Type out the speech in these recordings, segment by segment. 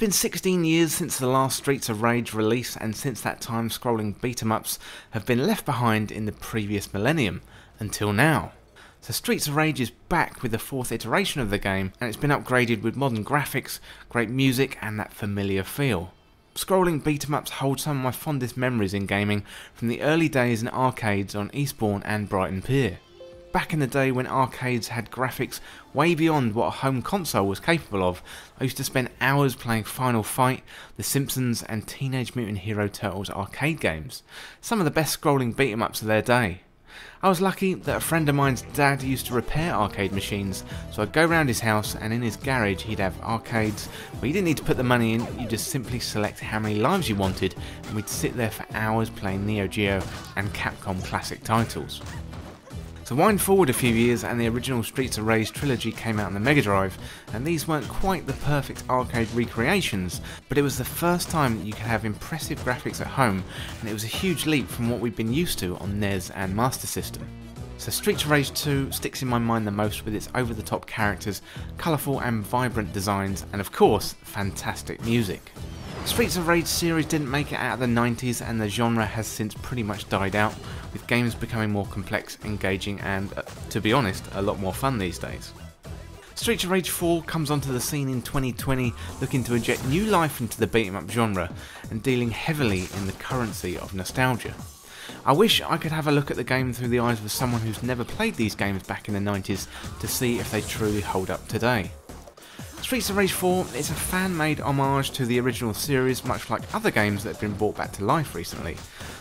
been 16 years since the last Streets of Rage release, and since that time, scrolling beat 'em ups have been left behind in the previous millennium, until now. So Streets of Rage is back with the fourth iteration of the game, and it's been upgraded with modern graphics, great music, and that familiar feel. Scrolling beat 'em ups hold some of my fondest memories in gaming from the early days in arcades on Eastbourne and Brighton Pier. Back in the day when arcades had graphics way beyond what a home console was capable of, I used to spend hours playing Final Fight, The Simpsons, and Teenage Mutant Hero Turtles arcade games, some of the best scrolling beat 'em ups of their day. I was lucky that a friend of mine's dad used to repair arcade machines, so I'd go round his house and in his garage he'd have arcades where you didn't need to put the money in, you just simply select how many lives you wanted and we'd sit there for hours playing Neo Geo and Capcom classic titles. So wind forward a few years and the original Streets of Rage trilogy came out on the Mega Drive, and these weren't quite the perfect arcade recreations, but it was the first time that you could have impressive graphics at home, and it was a huge leap from what we'd been used to on NES and Master System. So Streets of Rage 2 sticks in my mind the most with its over-the-top characters, colourful and vibrant designs, and of course, fantastic music. Streets of Rage series didn't make it out of the 90s and the genre has since pretty much died out, with games becoming more complex, engaging and, uh, to be honest, a lot more fun these days. Streets of Rage 4 comes onto the scene in 2020 looking to inject new life into the beat 'em up genre and dealing heavily in the currency of nostalgia. I wish I could have a look at the game through the eyes of someone who's never played these games back in the 90s to see if they truly hold up today. Streets of Rage 4 is a fan-made homage to the original series, much like other games that have been brought back to life recently.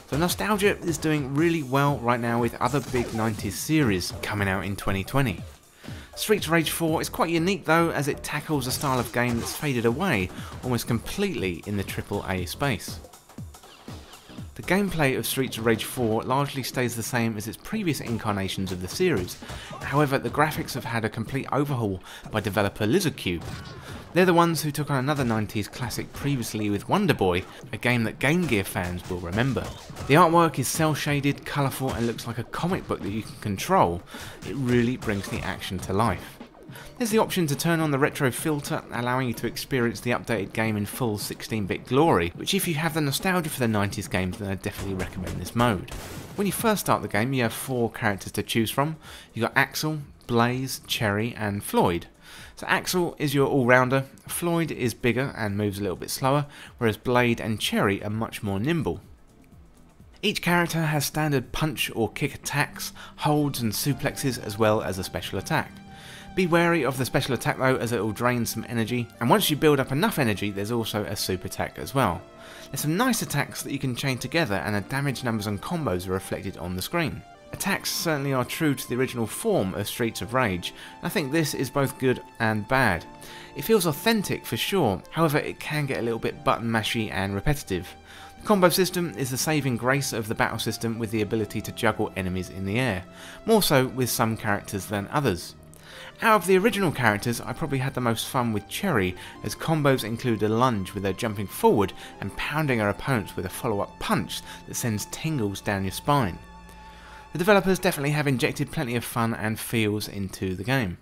So nostalgia is doing really well right now with other big 90s series coming out in 2020. Streets of Rage 4 is quite unique though as it tackles a style of game that's faded away almost completely in the AAA space. The gameplay of Streets of Rage 4 largely stays the same as its previous incarnations of the series, however the graphics have had a complete overhaul by developer Lizardcube. They're the ones who took on another 90s classic previously with Wonder Boy, a game that Game Gear fans will remember. The artwork is cel shaded, colourful and looks like a comic book that you can control. It really brings the action to life. There's the option to turn on the retro filter, allowing you to experience the updated game in full 16-bit glory, which if you have the nostalgia for the 90s games then I definitely recommend this mode. When you first start the game you have four characters to choose from. You've got Axel, Blaze, Cherry and Floyd. So Axel is your all-rounder, Floyd is bigger and moves a little bit slower, whereas Blaze and Cherry are much more nimble. Each character has standard punch or kick attacks, holds and suplexes as well as a special attack. Be wary of the special attack though as it will drain some energy, and once you build up enough energy there's also a super attack as well. There's some nice attacks that you can chain together and the damage numbers and combos are reflected on the screen. Attacks certainly are true to the original form of Streets of Rage, and I think this is both good and bad. It feels authentic for sure, however it can get a little bit button mashy and repetitive. The combo system is the saving grace of the battle system with the ability to juggle enemies in the air, more so with some characters than others. Out of the original characters, I probably had the most fun with Cherry, as combos include a lunge with her jumping forward and pounding her opponents with a follow-up punch that sends tingles down your spine. The developers definitely have injected plenty of fun and feels into the game.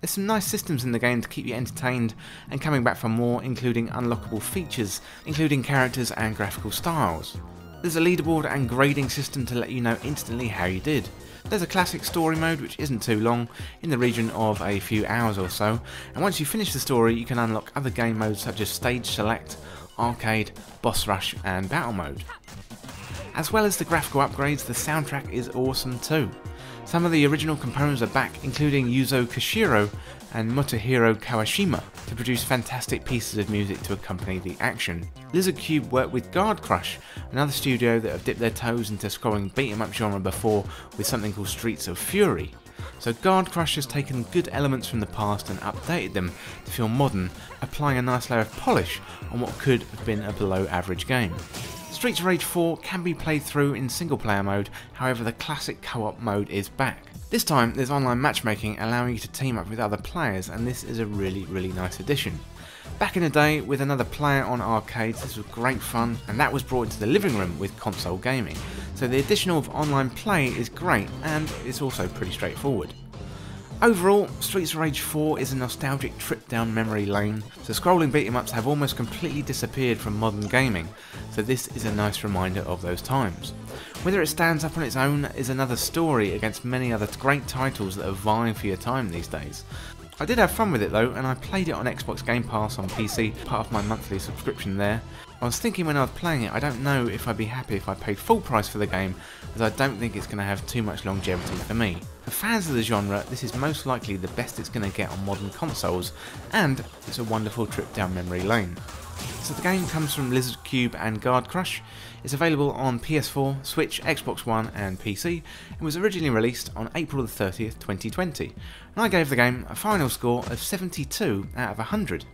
There's some nice systems in the game to keep you entertained and coming back for more, including unlockable features, including characters and graphical styles. There's a leaderboard and grading system to let you know instantly how you did. There's a classic story mode which isn't too long, in the region of a few hours or so, and once you finish the story you can unlock other game modes such as Stage Select, Arcade, Boss Rush and Battle Mode. As well as the graphical upgrades, the soundtrack is awesome too. Some of the original components are back, including Yuzo Koshiro and Motohiro Kawashima, to produce fantastic pieces of music to accompany the action. Lizardcube worked with Guard Crush, another studio that have dipped their toes into scrolling beat 'em up genre before with something called Streets of Fury. So Guard Crush has taken good elements from the past and updated them to feel modern, applying a nice layer of polish on what could have been a below average game. Streets of Rage 4 can be played through in single player mode, however the classic co-op mode is back. This time there's online matchmaking allowing you to team up with other players and this is a really really nice addition. Back in the day with another player on arcades this was great fun and that was brought into the living room with console gaming. So the addition of online play is great and it's also pretty straightforward. Overall, Streets of Rage 4 is a nostalgic trip down memory lane, so scrolling beat 'em ups have almost completely disappeared from modern gaming, so this is a nice reminder of those times. Whether it stands up on its own is another story against many other great titles that are vying for your time these days. I did have fun with it though, and I played it on Xbox Game Pass on PC, part of my monthly subscription there. I was thinking when I was playing it, I don't know if I'd be happy if I paid full price for the game, as I don't think it's going to have too much longevity for me. For fans of the genre, this is most likely the best it's going to get on modern consoles, and it's a wonderful trip down memory lane. So the game comes from Lizardcube and Guard Crush. It's available on PS4, Switch, Xbox One and PC and was originally released on April the 30th, 2020. And I gave the game a final score of 72 out of 100.